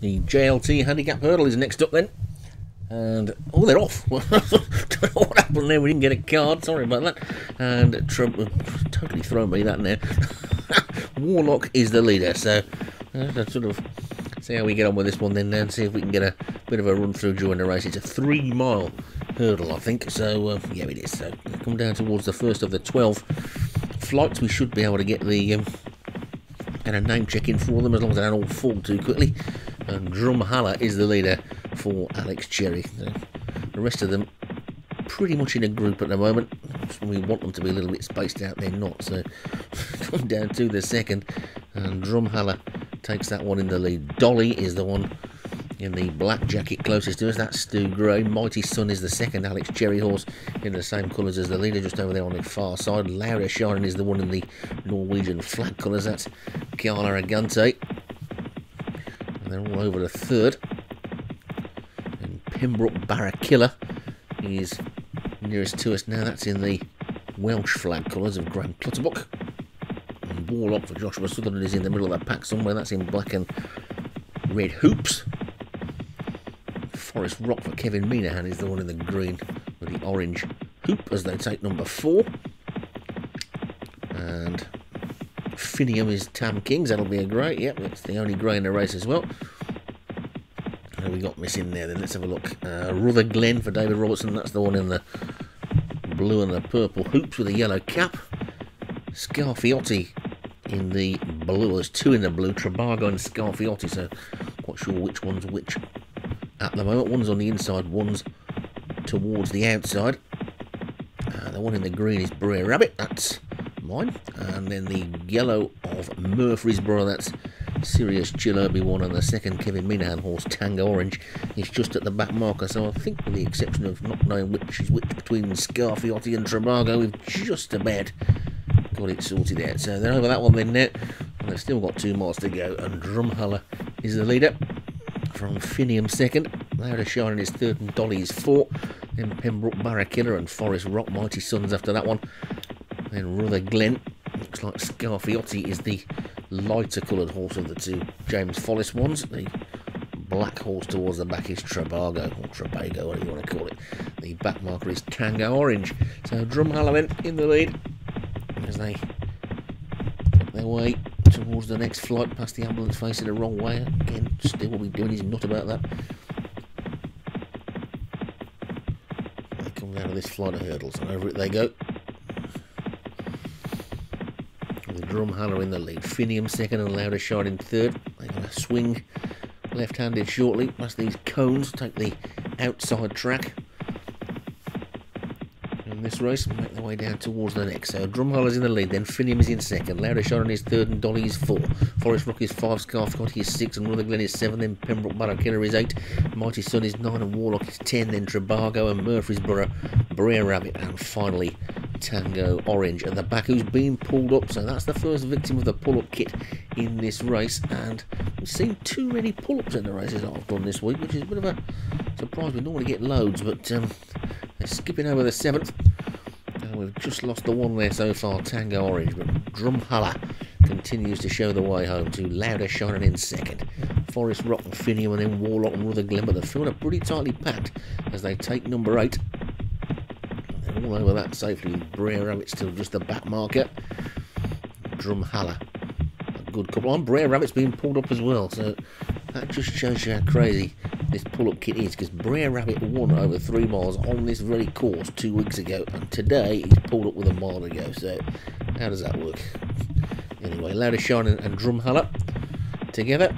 The JLT handicap hurdle is next up then. And, oh, they're off. Don't know what happened there. We didn't get a card. Sorry about that. And, Trump, totally thrown me that in there. Warlock is the leader. So, uh, sort of see how we get on with this one then and see if we can get a bit of a run through during the race. It's a three mile hurdle, I think. So, uh, yeah, it is. So, come down towards the first of the 12 flights. We should be able to get the um, get a name check in for them as long as they don't all fall too quickly. And Drumhallah is the leader for Alex Cherry. The rest of them pretty much in a group at the moment. We want them to be a little bit spaced out, they're not. So, come down to the second, and Drumhallah takes that one in the lead. Dolly is the one in the black jacket closest to us. That's Stu Gray. Mighty Sun is the second. Alex Cherry Horse in the same colours as the leader, just over there on the far side. Louder Shining is the one in the Norwegian flag colours. That's Kiana Agante. All over the third. And Pembroke Barrakiller is nearest to us now. That's in the Welsh flag colours of Graham Clutterbuck. And Warlock for Joshua Sutherland is in the middle of that pack somewhere. That's in black and red hoops. Forest Rock for Kevin Minahan is the one in the green with the orange hoop as they take number four. And Finium is Tam Kings. That'll be a grey. Yep, it's the only grey in the race as well. We got missing there then? Let's have a look. Uh, Rutherglen for David Robertson. That's the one in the blue and the purple hoops with a yellow cap. Scarfiotti in the blue. There's two in the blue. Trabago and Scarfiotti. So, not sure which one's which at the moment. One's on the inside, one's towards the outside. Uh, the one in the green is Brer Rabbit, that's mine. And then the yellow of Murfreesboro, that's Sirius Chillerby one. And the second Kevin Minahan horse, Tango Orange, is just at the back marker. So I think, with the exception of not knowing which is which between Scarfiotti and Trabago, we've just about got it sorted out. So they're over that one then now. And they've still got two miles to go. And Drumhallah is the leader from Finium second. Louder Shining is third and Dolly is fourth. Then Pembroke Barrakiller and Forest Rock Mighty Sons after that one. Then Rutherglen. Looks like Scarfiotti is the lighter coloured horse of the two James Follis ones. The black horse towards the back is Trabago, or Trabago, whatever you want to call it. The back marker is Tango Orange. So Drumhallah in the lead as they their way towards the next flight past the ambulance facing the wrong way. Again, still will be doing his nut about that. They come down to this flight of hurdles and over it they go. With in the lead. Finium second and Louder in third. They're going to swing left-handed shortly past these cones, take the outside track In this race make their way down towards the next. So Drumhallah's in the lead, then Finium is in second, Louder Sharon is third, and Dolly is four. Forest Rock is five, Scarfiotti is six, and Rutherglen is seven, then Pembroke Barrakiller is eight, Mighty Sun is nine, and Warlock is ten, then Trabago and Murfreesboro, Brer Rabbit, and finally Tango Orange at the back who's been pulled up. So that's the first victim of the pull-up kit in this race. And we've seen too many pull-ups in the races that I've done this week, which is a bit of a surprise. We normally get loads, but um, they're skipping over the seventh. And we've just lost the one there so far, Tango Orange. But Drumhallah continues to show the way home to Louder Shining in second. Forest Rock and Finium and then Warlock and Rutherglen, but the field are pretty tightly packed as they take number eight all over that safely. Brer Rabbit still just the back marker. Drumhallah. A good couple on. Brer Rabbit's being pulled up as well, so that just shows you how crazy this pull-up kit is because Brer Rabbit won over three miles on this very course two weeks ago and today he's pulled up with a mile to go so how does that work anyway Louder Shining and Drumhallah together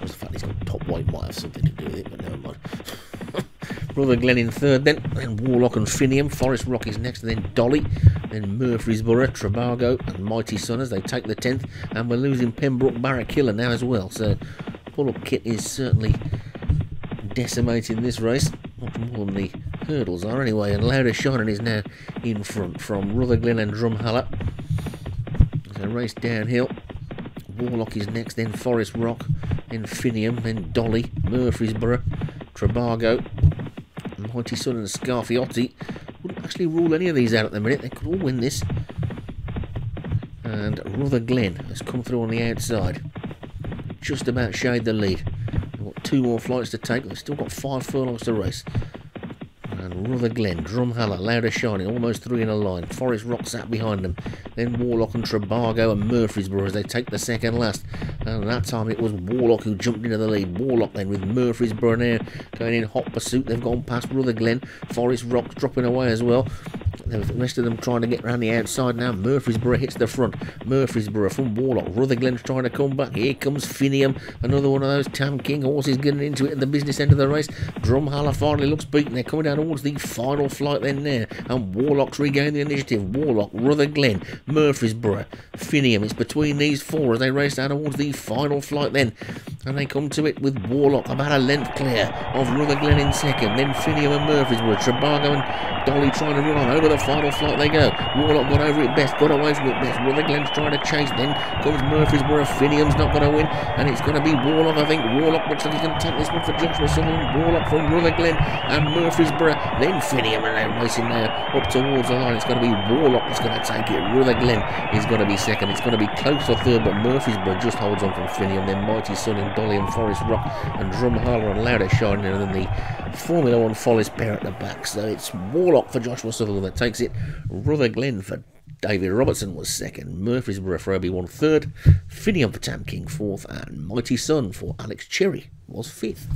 I suppose the fact he's got top weight might have something to do with it but never mind Rutherglen in third then, then Warlock and Finium, Forest Rock is next, and then Dolly, then Murfreesboro, Trabago and Mighty Sun as they take the 10th, and we're losing Pembroke Barrakiller now as well, so pull-up kit is certainly decimating this race, much more than the hurdles are anyway, and Louder Shining is now in front from Rutherglen and Drumhallah. So race downhill, Warlock is next, then Forest Rock, then Finium, then Dolly, Murfreesboro, Trabago, Mighty Sun and Scarfiotti. Wouldn't actually rule any of these out at the minute. They could all win this. And Rutherglen has come through on the outside. just about shade the lead. They've got two more flights to take. They've still got five furlongs to race. And Rutherglen, Drumheller, Louder Shining, almost three in a line. Forest Rock sat behind them. Then Warlock and Trebargo and Murfreesboro as they take the second last. And that time it was Warlock who jumped into the lead. Warlock then with Murphy's now going in hot pursuit. They've gone past Rutherglen. Forest Rock dropping away as well. The rest of them trying to get around the outside now. Murfreesboro hits the front. Murfreesboro from Warlock. Rutherglen's trying to come back. Here comes Finium. Another one of those Tam King horses getting into it at the business end of the race. Drumheller finally looks beaten. They're coming down towards the final flight then there. And Warlock's regained the initiative. Warlock, Rutherglen, Murfreesboro, Finium. It's between these four as they race down towards the final flight then. And they come to it with Warlock about a length clear of Rutherglen in second. Then Finium and Murfreesboro. Trebargo and Dolly trying to run on over the final flight they go. Warlock got over it best, got away from it best. Rutherglen's trying to chase. Then comes Murfreesboro. Finium's not going to win. And it's going to be Warlock, I think. Warlock looks like he's going to take this one for Joshua Sutherland. Warlock from Rutherglen and Murfreesboro. Then Finium and they're racing there up towards the line. It's going to be Warlock that's going to take it. Rutherglen is going to be second. It's going to be close or third, but Murfreesboro just holds on from Finium. Then Mighty Sun and Dolly and Forest Rock and Drumheller and Louder Shining. And then the Formula One Follis Bear at the back. So it's Warlock for Joshua Sutherland that takes it. Rutherglen for David Robertson was second. Murfreesboro for Obi Wan third. Finium for Tam King fourth. And Mighty Sun for Alex Cherry was fifth.